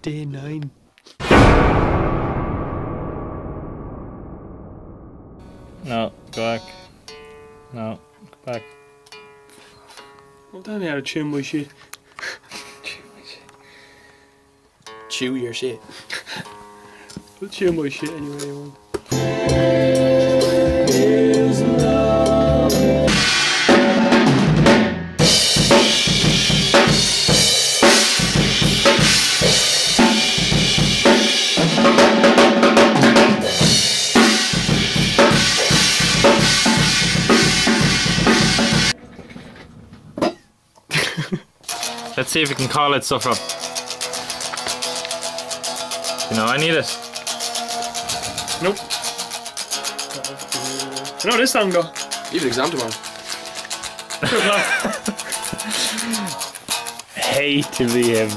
Day nine. No, go back. No, go back. Well, tell me how to chew my shit. Chew your shit. I'll chew my shit anyway Let's see if we can call it stuff up. You know, I need it. Nope. I know this song though. You have an exam tomorrow. Hate to be him.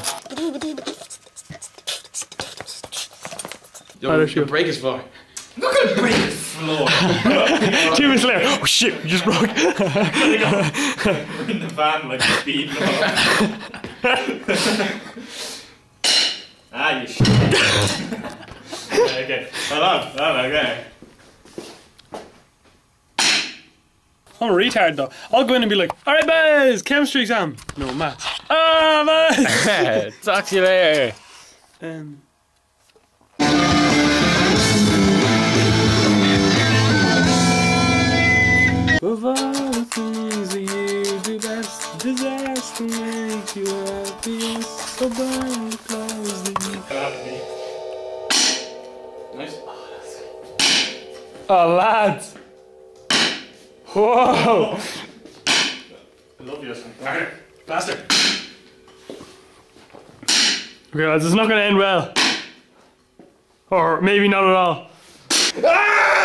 Yo, the sure. break is floor. I'm not gonna break the floor. Two minutes later, oh shit, we just broke. In the van like speeding ah, you shit. okay, okay. Hold on, hold on, okay. I'm a retard though. I'll go in and be like, alright, boys, chemistry exam. No, maths. Ah, boys! Talk to you later. um, of all the things that you do best, disaster makes you happiest. So burn close the Nice. Oh, lads! Whoa! I love you. Alright, faster. Okay, lads, it's not gonna end well. Or maybe not at all. Ah!